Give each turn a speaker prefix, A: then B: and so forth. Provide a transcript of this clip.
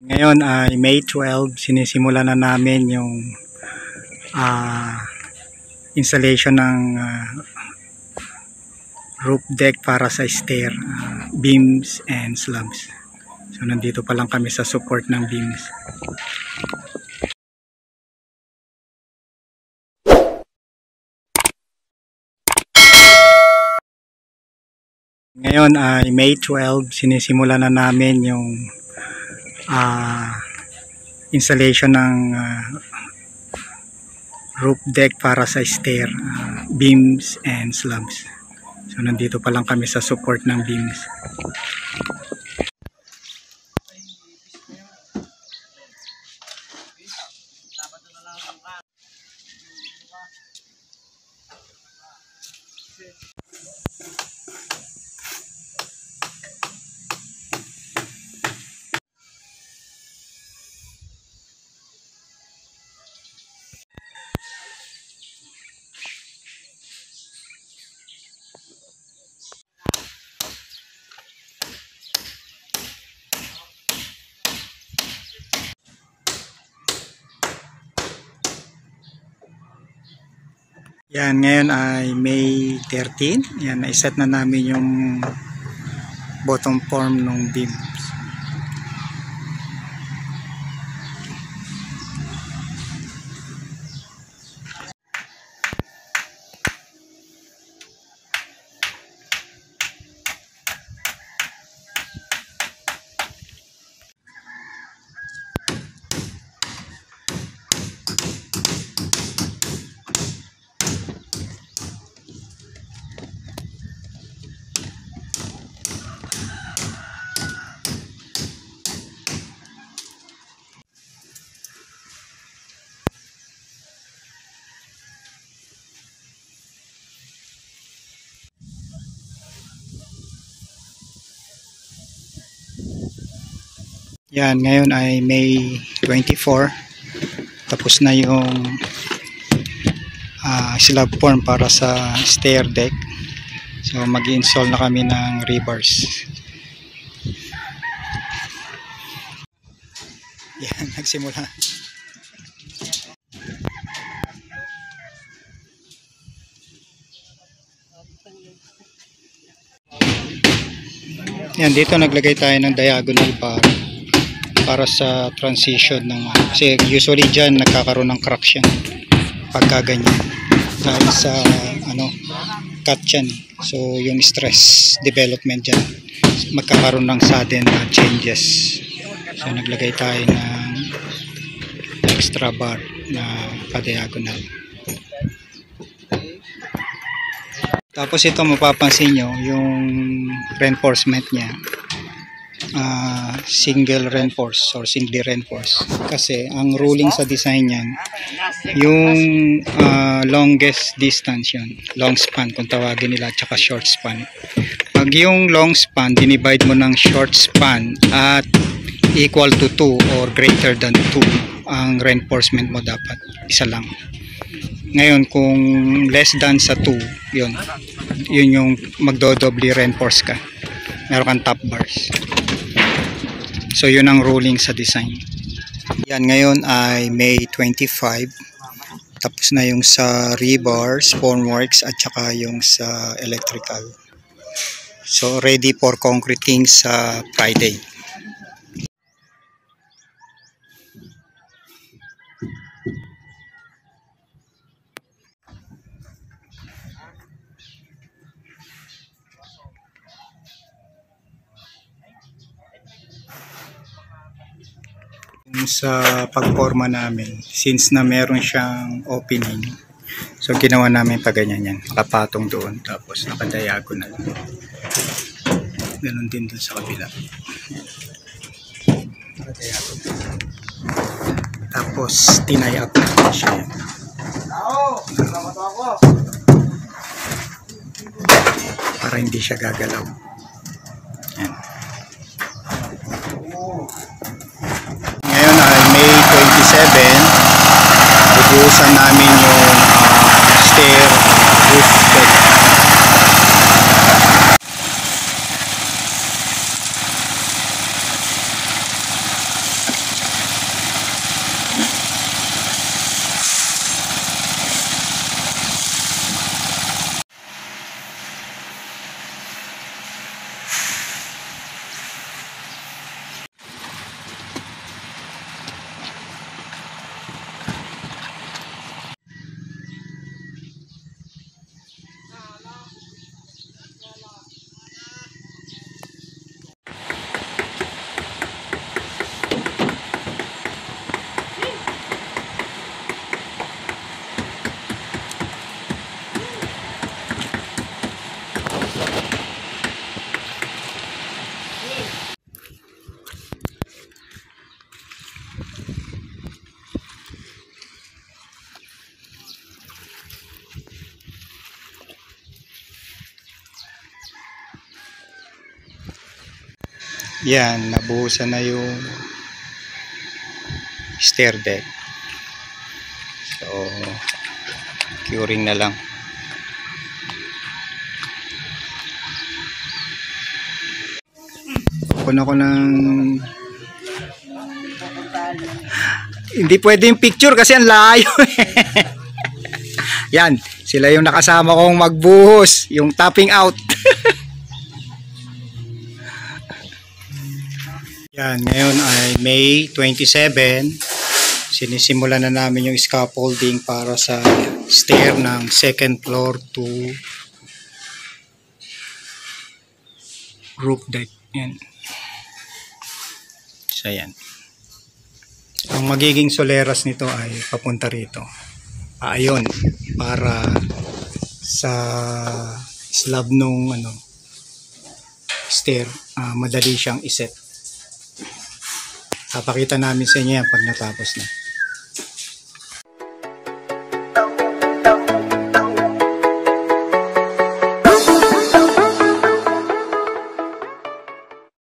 A: Ngayon ay May 12, sinisimula na namin yung ah, installation ng ah, roof deck para sa stair, ah, beams and slabs. So nandito pa lang kami sa support ng beams. Ngayon ay May 12, sinisimula na namin yung ah, installation ng ah, roof deck para sa stair, ah, beams and slabs. So nandito pa lang kami sa support ng beams. Yan, ngayon ay May 13. Yan, naiset na namin yung bottom form ng beams. Yan, ngayon ay May 24. Tapos na yung ah, slab form para sa stair deck. So mag-install na kami ng rebars. Yan, nagsimula. Yan, dito naglagay tayo ng diagonal bar para sa transition ng kasi usually dyan nagkakaroon ng crack yan pagka ganyan. Dahil sa ano cut yan so yung stress development dyan magkakaroon ng sudden uh, changes. So naglagay tayo ng extra bar na pa-diagonal. Tapos ito mapapansin nyo yung reinforcement niya uh, single reinforce or singly reinforce. Kasi ang ruling sa design niyan yung uh, longest distance yun. Long span kung tawagin nila tsaka short span. Pag yung long span dinivide mo ng short span at equal to 2 or greater than 2 ang reinforcement mo dapat isa lang. Ngayon kung less than sa 2 yun. Yun yung magdodoble reinforce ka. Meron kang top bars So yun ang ruling sa design. Yan ngayon ay May 25. Tapos na yung sa rebars, formworks at saka yung sa electrical. So ready for concreting sa Friday. Sa pagforma namin since na meron siyang opening. So ginawa namin pa ganyan yan. Nakapatong doon tapos nakadiagonal. Ganun din dun sa kabila. Tapos tinay up natin siya. Yan para hindi siya gagalaw yan ngayon ay May 27 bubuhusan namin yung ah, stair roof deck Yan, nabuhusan na yung stair deck. So, curing na lang. Kuno ko ng hindi pwede yung picture kasi ang layo. Yan, sila yung nakasama kong magbuhos, yung topping out. Yan, ngayon ay May 27. Sinisimulan na namin yung scaffolding para sa stair ng second floor to roof deck. Yan. So, yan. Ang magiging soleras nito ay papunta rito. Ayon para sa slab nung ano stair, ah, madali siyang iset. Papakita namin sa inyo yan pag natapos na.